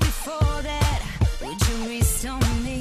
before that, would you restore me?